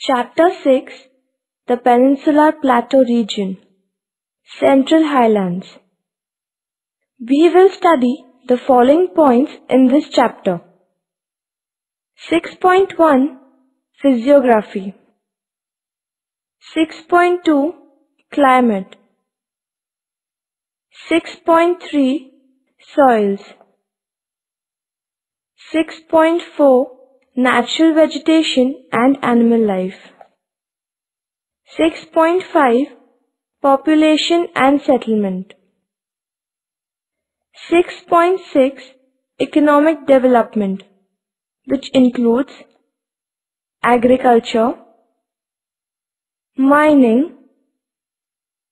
Chapter 6 The Peninsular Plateau Region Central Highlands. We will study the following points in this chapter. 6.1 Physiography. 6.2 Climate. 6.3 Soils. 6.4 Natural vegetation and animal life 6.5 Population and settlement 6.6 Economic development which includes agriculture, mining,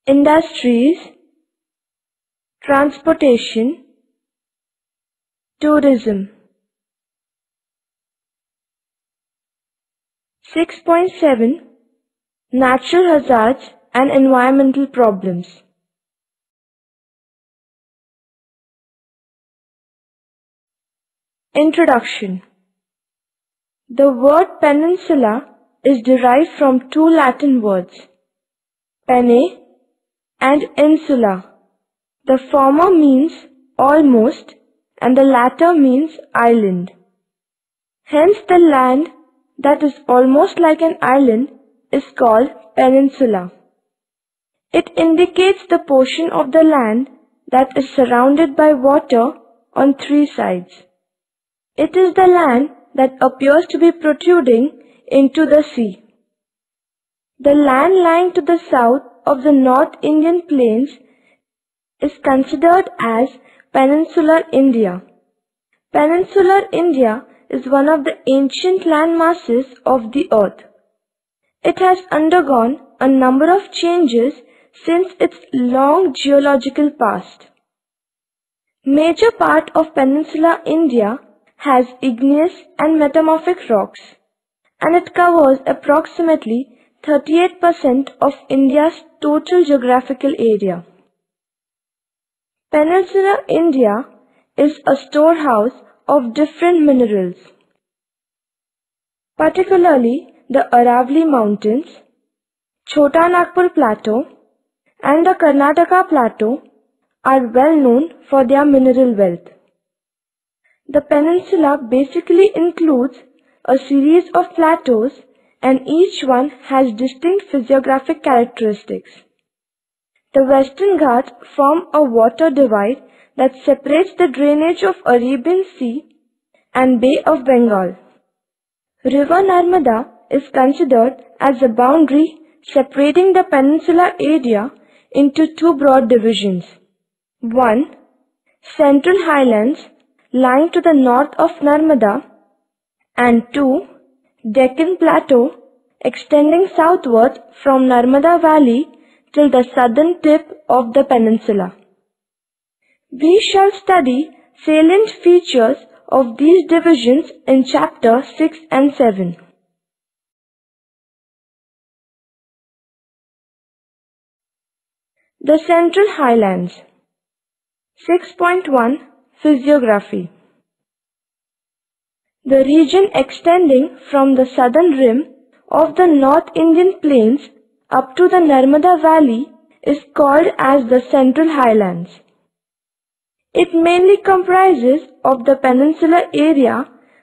industries, transportation, tourism. 6.7 Natural hazards and environmental problems. Introduction The word peninsula is derived from two Latin words, penne and insula. The former means almost and the latter means island. Hence the land that is almost like an island is called peninsula. It indicates the portion of the land that is surrounded by water on three sides. It is the land that appears to be protruding into the sea. The land lying to the south of the North Indian plains is considered as peninsular India. Peninsular India is one of the ancient landmasses of the earth. It has undergone a number of changes since its long geological past. Major part of peninsular India has igneous and metamorphic rocks and it covers approximately 38% of India's total geographical area. Peninsular India is a storehouse of different minerals, particularly the Aravalli Mountains, Chota Nagpur Plateau and the Karnataka Plateau are well known for their mineral wealth. The peninsula basically includes a series of plateaus and each one has distinct physiographic characteristics. The Western Ghats form a water divide that separates the drainage of Arabian Sea and Bay of Bengal. River Narmada is considered as a boundary separating the peninsular area into two broad divisions. 1. Central Highlands lying to the north of Narmada and 2. Deccan Plateau extending southward from Narmada Valley till the southern tip of the peninsula. We shall study salient features of these divisions in chapter 6 and 7. The Central Highlands 6.1 Physiography The region extending from the southern rim of the North Indian Plains up to the Narmada Valley is called as the Central Highlands. It mainly comprises of the peninsular area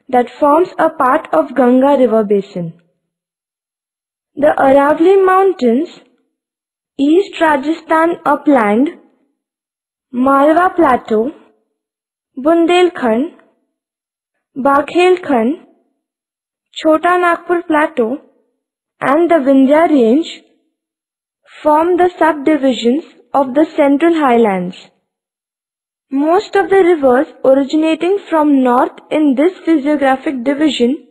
that forms a part of Ganga river basin. The Aravalli Mountains, East Rajasthan upland, Malwa Plateau, Bundelkhand, Baghelkhand, Chota Nagpur Plateau and the Vindhya Range form the subdivisions of the Central Highlands. Most of the rivers originating from north in this physiographic division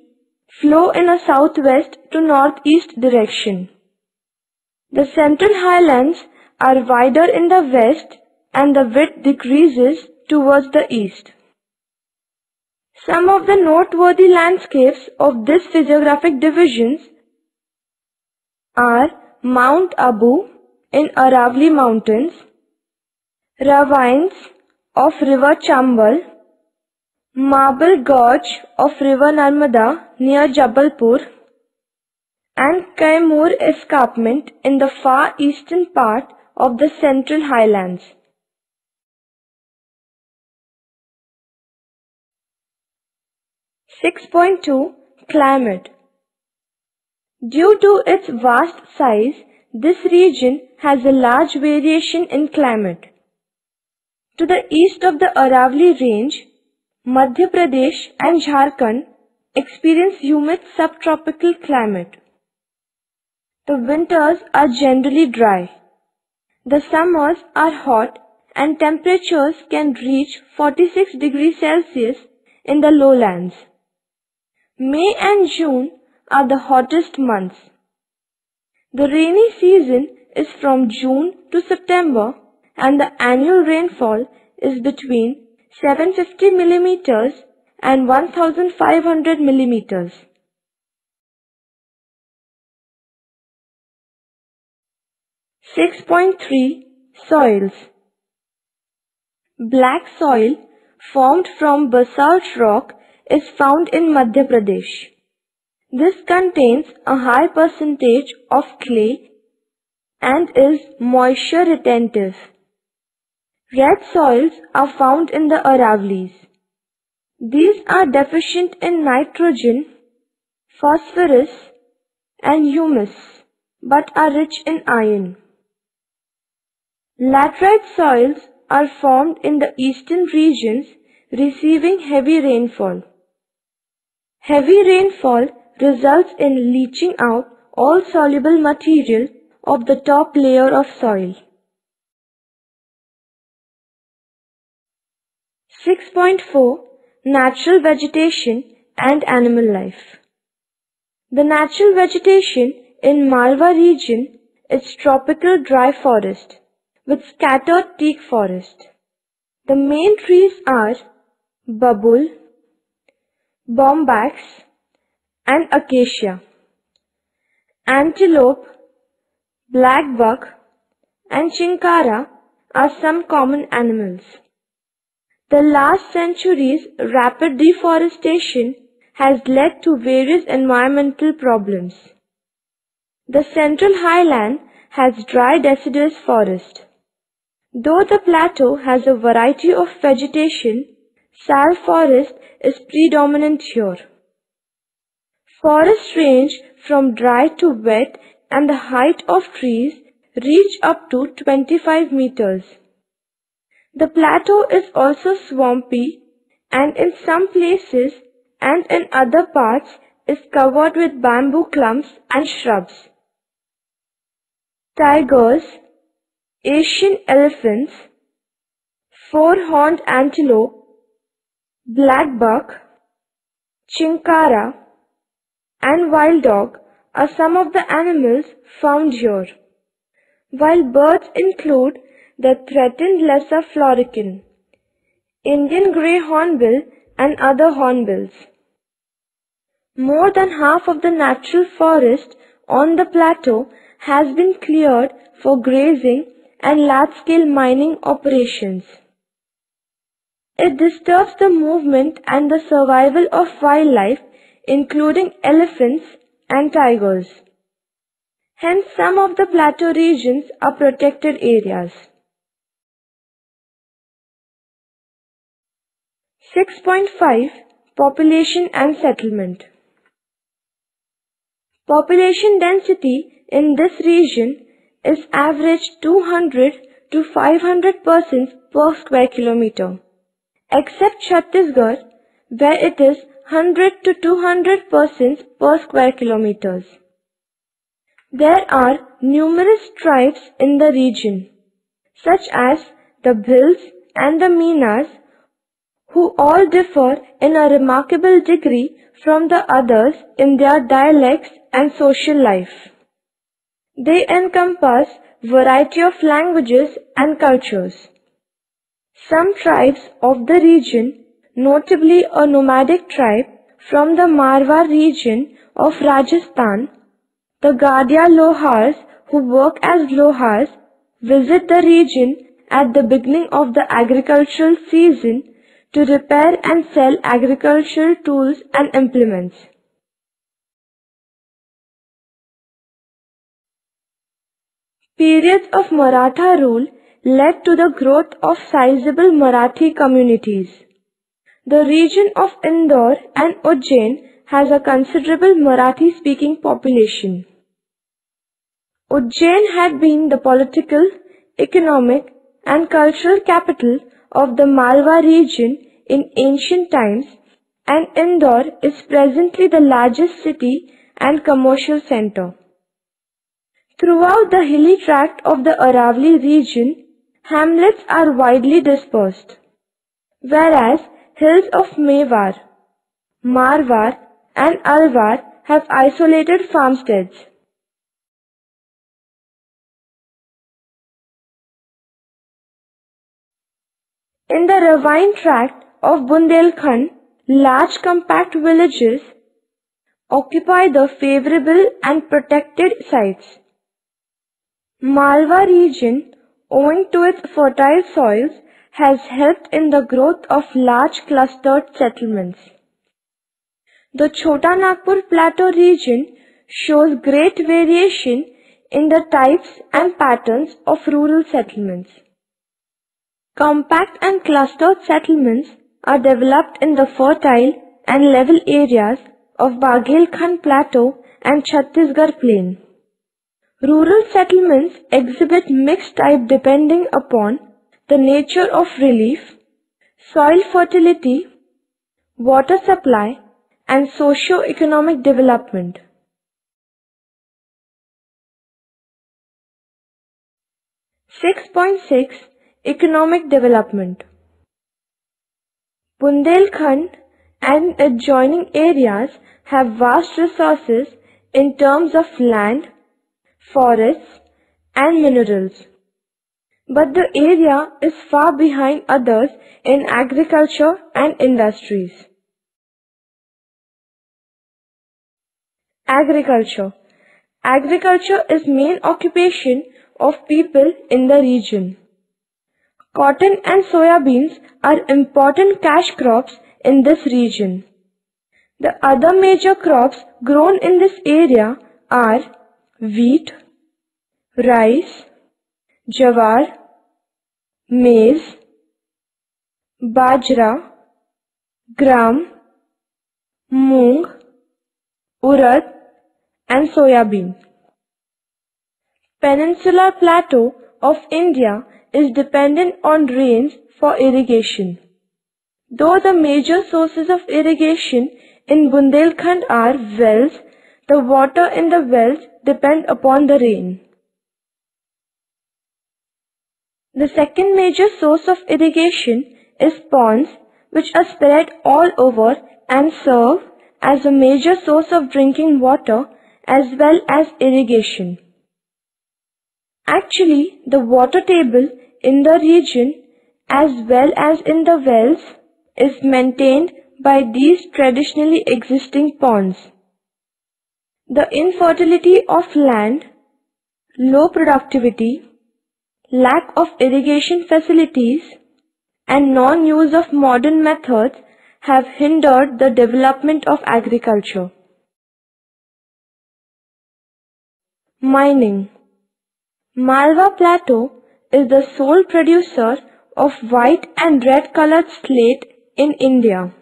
flow in a southwest to northeast direction. The Central Highlands are wider in the west and the width decreases towards the east. Some of the noteworthy landscapes of this physiographic divisions are Mount Abu in Aravalli Mountains, ravines of river Chambal, Marble Gorge of river Narmada near Jabalpur, and Kaimur escarpment in the far eastern part of the Central Highlands. Six point two Climate Due to its vast size, this region has a large variation in climate. To the east of the Aravalli range, Madhya Pradesh and Jharkhand experience humid subtropical climate. The winters are generally dry. The summers are hot and temperatures can reach 46 degrees Celsius in the lowlands. May and June are the hottest months. The rainy season is from June to September and the annual rainfall is between 750 millimeters and 1500 millimeters. Six point three Soils Black soil formed from basalt rock is found in Madhya Pradesh. This contains a high percentage of clay and is moisture retentive. Red soils are found in the Aravallis. These are deficient in nitrogen, phosphorus and humus but are rich in iron. Laterite soils are formed in the eastern regions receiving heavy rainfall. Heavy rainfall results in leaching out all soluble material of the top layer of soil. 6.4 Natural Vegetation and Animal Life The natural vegetation in Malwa region is tropical dry forest with scattered teak forest. The main trees are babul, bombax, and acacia. Antelope, black buck, and chinkara are some common animals. The last century's rapid deforestation has led to various environmental problems. The central highland has dry deciduous forest. Though the plateau has a variety of vegetation, sal forest is predominant here. Forests range from dry to wet and the height of trees reach up to 25 meters. The plateau is also swampy and in some places and in other parts is covered with bamboo clumps and shrubs. Tigers, Asian elephants, four-horned antelope, black buck, chinkara, and wild dog are some of the animals found here, while birds include the threatened lesser florican, Indian grey hornbill and other hornbills. More than half of the natural forest on the plateau has been cleared for grazing and large-scale mining operations. It disturbs the movement and the survival of wildlife including elephants and tigers. Hence some of the plateau regions are protected areas. 6.5 Population and Settlement Population density in this region is average 200 to 500 persons per square kilometer, except Chhattisgarh where it is 100 to 200 persons per square kilometers. There are numerous tribes in the region, such as the Bhils and the Meenas, who all differ in a remarkable degree from the others in their dialects and social life. They encompass variety of languages and cultures. Some tribes of the region notably a nomadic tribe from the Marwar region of Rajasthan. The Gadia Lohars who work as Lohars visit the region at the beginning of the agricultural season to repair and sell agricultural tools and implements. Periods of Maratha rule led to the growth of sizable Marathi communities. The region of Indore and Ujjain has a considerable Marathi speaking population. Ujjain had been the political, economic and cultural capital of the Malwa region in ancient times and Indore is presently the largest city and commercial center. Throughout the hilly tract of the Aravali region, hamlets are widely dispersed, whereas hills of Mewar, Marwar and Alwar have isolated farmsteads. In the ravine tract of Bundelkhand, large compact villages occupy the favorable and protected sites. Malwa region, owing to its fertile soils, has helped in the growth of large clustered settlements. The Chota Nagpur Plateau region shows great variation in the types and patterns of rural settlements. Compact and clustered settlements are developed in the fertile and level areas of Baghelkhand Plateau and Chhattisgarh Plain. Rural settlements exhibit mixed type depending upon the nature of relief, soil fertility, water supply and socio-economic development. Six point six Economic Development Bundelkhand and adjoining areas have vast resources in terms of land, forests and minerals. But the area is far behind others in agriculture and industries. Agriculture Agriculture is main occupation of people in the region. Cotton and soya beans are important cash crops in this region. The other major crops grown in this area are wheat, rice, jawar, maize, bajra, gram, moong, urad and soya bean. Peninsular plateau of India is dependent on rains for irrigation. Though the major sources of irrigation in Bundelkhand are wells, the water in the wells depend upon the rain. The second major source of irrigation is ponds which are spread all over and serve as a major source of drinking water as well as irrigation. Actually, the water table in the region as well as in the wells is maintained by these traditionally existing ponds. The infertility of land, low productivity, lack of irrigation facilities and non-use of modern methods have hindered the development of agriculture. Mining Malwa Plateau is the sole producer of white and red colored slate in India.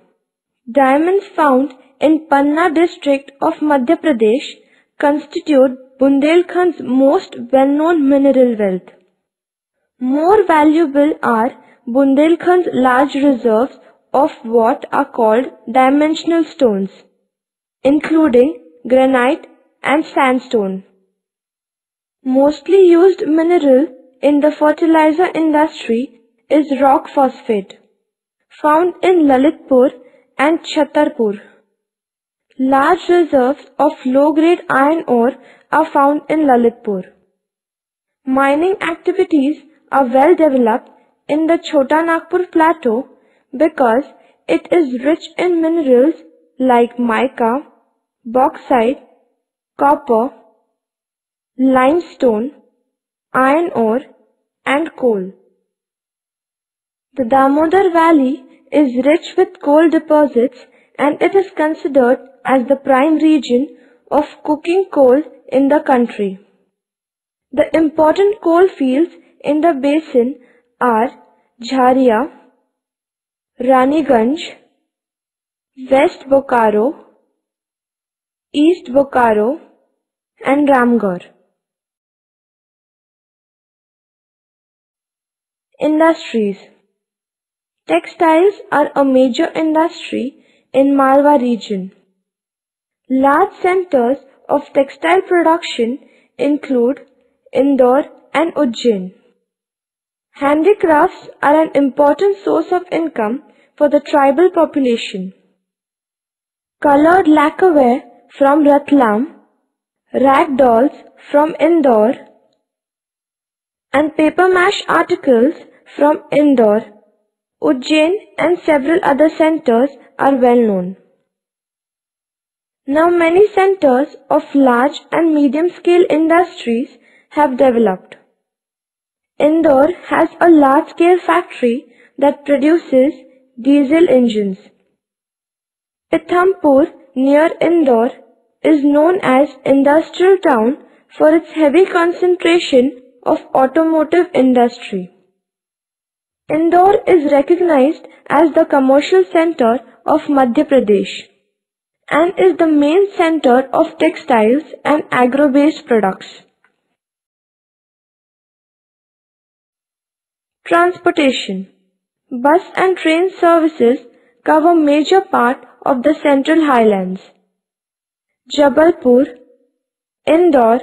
Diamonds found in Panna district of Madhya Pradesh constitute Bundelkhand's most well-known mineral wealth. More valuable are Bundelkhand's large reserves of what are called dimensional stones, including granite and sandstone. Mostly used mineral in the fertilizer industry is rock phosphate, found in Lalitpur and Chhatarpur. Large reserves of low-grade iron ore are found in Lalitpur. Mining activities are well developed in the Chota Nagpur plateau because it is rich in minerals like mica, bauxite, copper, limestone, iron ore and coal. The Damodar Valley is rich with coal deposits and it is considered as the prime region of coking coal in the country. The important coal fields in the basin are Jharia, Raniganj, West Bokaro, East Bokaro and Ramgarh. Industries Textiles are a major industry in Malwa region. Large centers of textile production include Indore and Ujjain. Handicrafts are an important source of income for the tribal population. Colored lacquerware from Ratlam, rag dolls from Indore, and paper mache articles from Indore, Ujjain and several other centers are well known. Now many centers of large and medium scale industries have developed. Indore has a large scale factory that produces diesel engines. Pithampur near Indore is known as industrial town for its heavy concentration of automotive industry. Indore is recognized as the commercial center of Madhya Pradesh and is the main center of textiles and agro-based products. Transportation Bus and train services cover major part of the Central Highlands. Jabalpur, Indore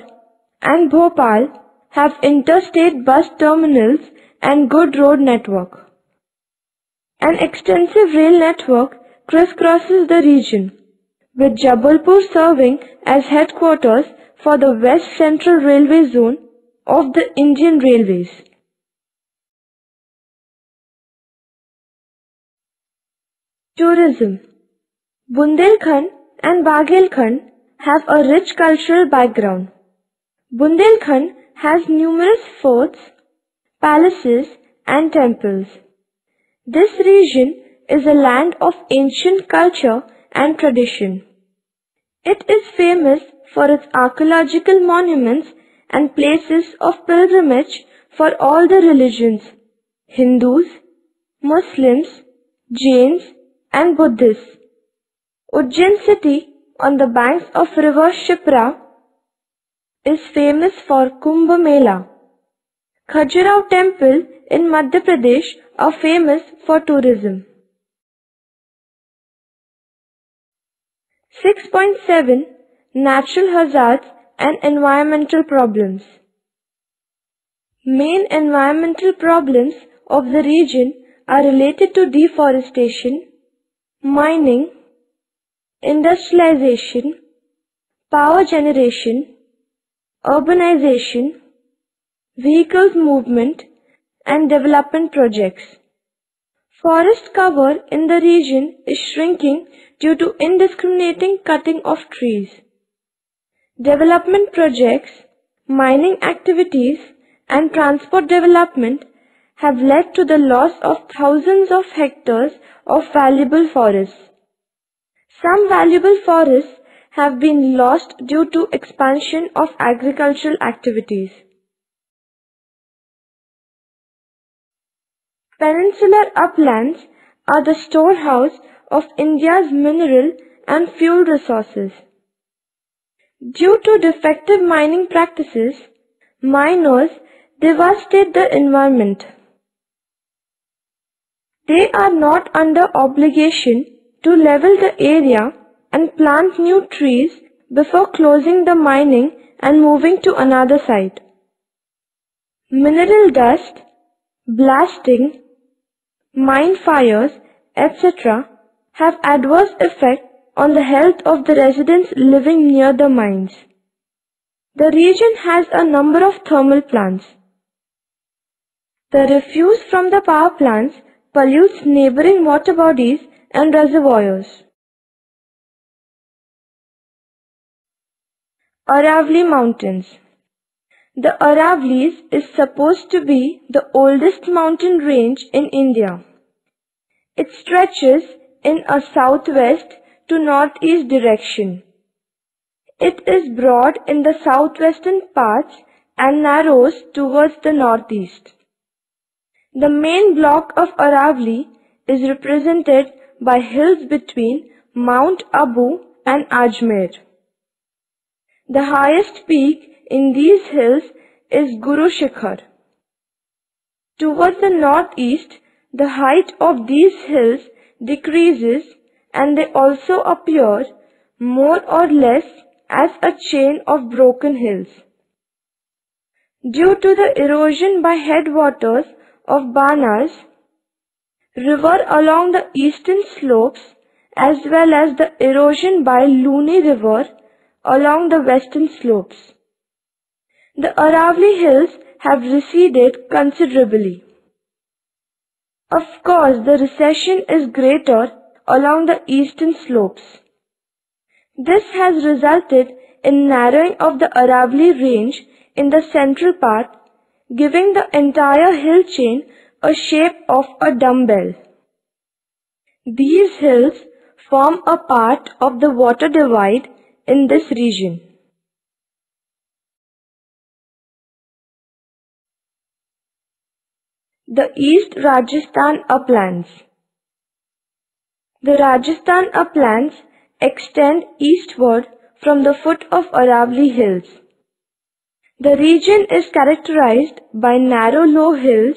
and Bhopal have interstate bus terminals and good road network. An extensive rail network crisscrosses the region, with Jabalpur serving as headquarters for the West Central Railway Zone of the Indian Railways. Tourism Bundelkhand and Baghelkhand have a rich cultural background. Bundelkhand has numerous forts, palaces and temples. This region is a land of ancient culture and tradition. It is famous for its archaeological monuments and places of pilgrimage for all the religions, Hindus, Muslims, Jains and Buddhists. Ujjain city on the banks of river Shipra is famous for Kumbh Mela. Khajuraho temple in Madhya Pradesh are famous for tourism. 6.7 Natural hazards and environmental problems Main environmental problems of the region are related to deforestation, mining, industrialization, power generation, urbanization, vehicles movement and development projects. Forest cover in the region is shrinking due to indiscriminating cutting of trees. Development projects, mining activities and transport development have led to the loss of thousands of hectares of valuable forests. Some valuable forests have been lost due to expansion of agricultural activities. Peninsular uplands are the storehouse of India's mineral and fuel resources. Due to defective mining practices, miners devastate the environment. They are not under obligation to level the area and plant new trees before closing the mining and moving to another site. Mineral dust, blasting, mine fires, etc. have adverse effect on the health of the residents living near the mines. The region has a number of thermal plants. The refuse from the power plants pollutes neighboring water bodies and reservoirs. Aravalli Mountains The Aravallis is supposed to be the oldest mountain range in India. It stretches in a southwest to northeast direction. It is broad in the southwestern parts and narrows towards the northeast. The main block of Aravali is represented by hills between Mount Abu and Ajmer. The highest peak in these hills is Guru Shikhar. Towards the northeast, the height of these hills decreases and they also appear more or less as a chain of broken hills. Due to the erosion by headwaters of Banas, river along the eastern slopes as well as the erosion by Luni river along the western slopes. The Aravali hills have receded considerably. Of course, the recession is greater along the eastern slopes. This has resulted in narrowing of the Aravali range in the central part, giving the entire hill chain a shape of a dumbbell. These hills form a part of the water divide in this region. The East Rajasthan uplands. The Rajasthan uplands extend eastward from the foot of Aravali hills. The region is characterized by narrow low hills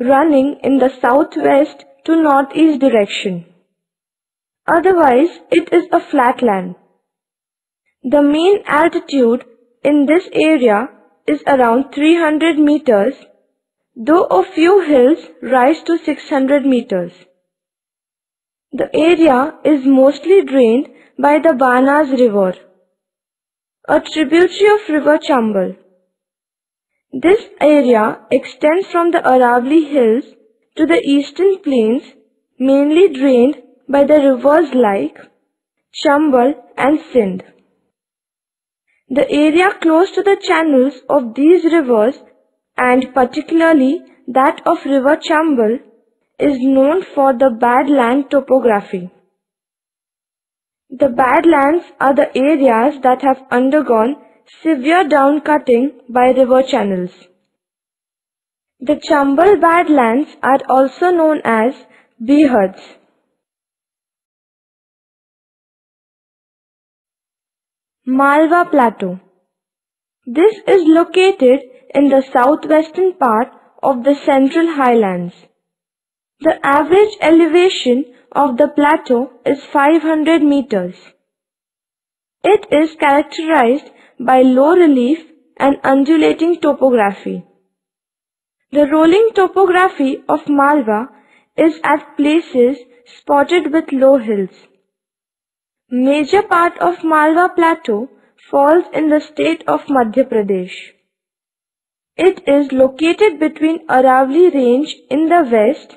running in the southwest to northeast direction. Otherwise, it is a flatland. The mean altitude in this area is around 300 meters though a few hills rise to 600 meters. The area is mostly drained by the Banas river, a tributary of river Chambal. This area extends from the Aravali hills to the eastern plains mainly drained by the rivers like Chambal and Sindh. The area close to the channels of these rivers and particularly that of River Chambal, is known for the badland topography. The badlands are the areas that have undergone severe downcutting by river channels. The Chambal badlands are also known as Behads. Malwa Plateau This is located in the southwestern part of the Central Highlands. The average elevation of the plateau is 500 meters. It is characterized by low relief and undulating topography. The rolling topography of Malwa is at places spotted with low hills. Major part of Malwa plateau falls in the state of Madhya Pradesh. It is located between Aravali range in the west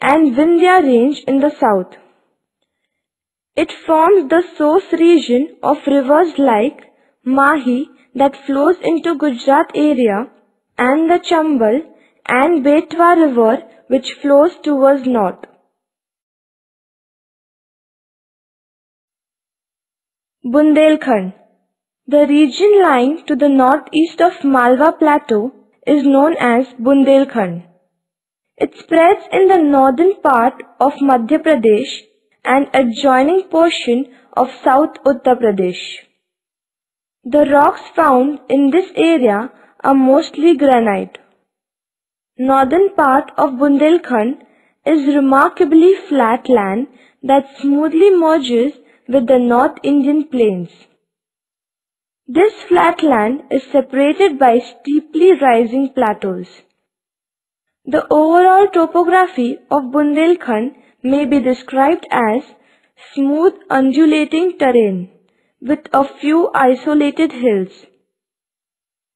and Vindhya range in the south. It forms the source region of rivers like Mahi that flows into Gujarat area and the Chambal and Betwa river which flows towards north. Bundelkhand the region lying to the northeast of Malwa Plateau is known as Bundelkhand. It spreads in the northern part of Madhya Pradesh and adjoining portion of South Uttar Pradesh. The rocks found in this area are mostly granite. Northern part of Bundelkhand is remarkably flat land that smoothly merges with the North Indian plains. This flat land is separated by steeply rising plateaus. The overall topography of Bundelkhand may be described as smooth undulating terrain with a few isolated hills.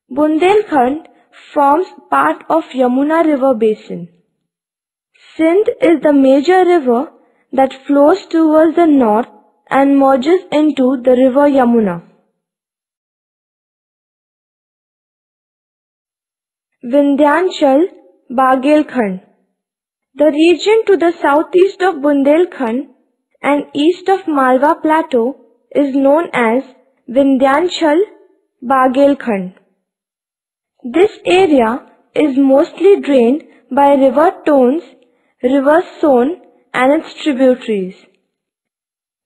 Bundelkhand forms part of Yamuna river basin. Sindh is the major river that flows towards the north and merges into the river Yamuna. Vindhyanchal, Baghelkhand. The region to the southeast of Bundelkhand and east of Malwa Plateau is known as Vindhyanchal, Baghelkhand. This area is mostly drained by river Tones, river Son and its tributaries.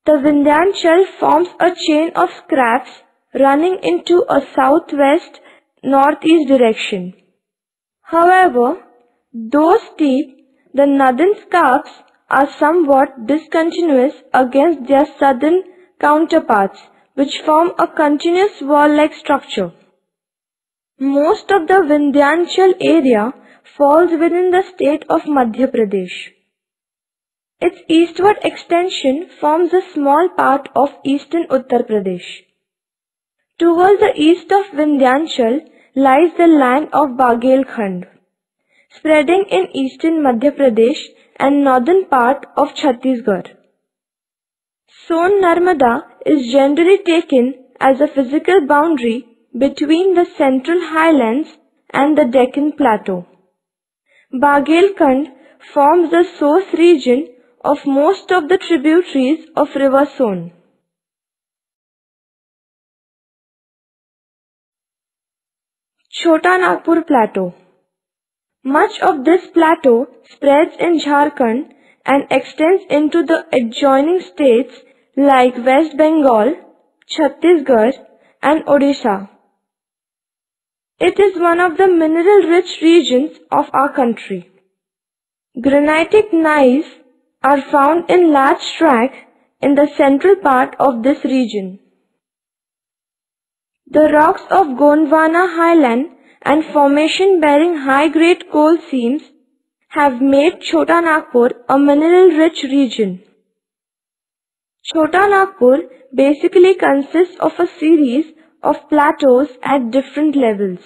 The Vindhyachal forms a chain of scarps running into a southwest northeast direction. However, those steep, the northern scarps are somewhat discontinuous against their southern counterparts, which form a continuous wall-like structure. Most of the Vindhyachal area falls within the state of Madhya Pradesh. Its eastward extension forms a small part of eastern Uttar Pradesh. Towards the east of Vindhyachal lies the land of Baghelkhand, spreading in eastern Madhya Pradesh and northern part of Chhattisgarh. Son Narmada is generally taken as a physical boundary between the central highlands and the Deccan Plateau. Baghelkhand forms the source region of most of the tributaries of River Son. Chota Nagpur Plateau Much of this plateau spreads in Jharkhand and extends into the adjoining states like West Bengal, Chhattisgarh and Odisha. It is one of the mineral-rich regions of our country. Granitic gneiss are found in large tracts in the central part of this region. The rocks of Gondwana Highland and formation bearing high-grade coal seams have made Chota Nagpur a mineral-rich region. Chota Nagpur basically consists of a series of plateaus at different levels.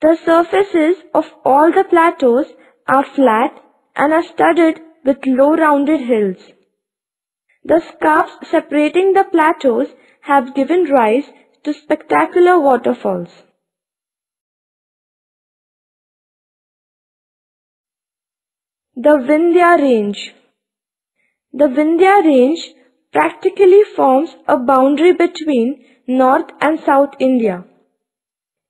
The surfaces of all the plateaus are flat and are studded with low rounded hills. The scarps separating the plateaus have given rise to spectacular waterfalls. The Vindhya Range The Vindhya Range practically forms a boundary between North and South India.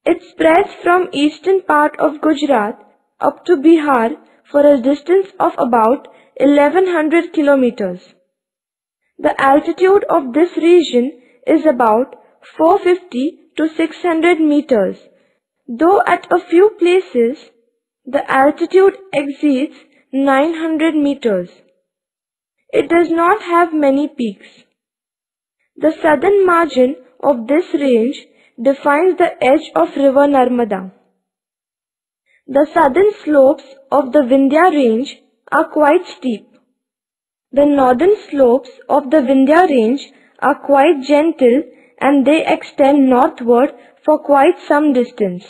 It spreads from eastern part of Gujarat up to Bihar for a distance of about 1100 kilometers. The altitude of this region is about 450 to 600 meters, though at a few places the altitude exceeds 900 meters. It does not have many peaks. The southern margin of this range defines the edge of river Narmada. The southern slopes of the Vindhya range are quite steep. The northern slopes of the Vindhya range are quite gentle and they extend northward for quite some distance.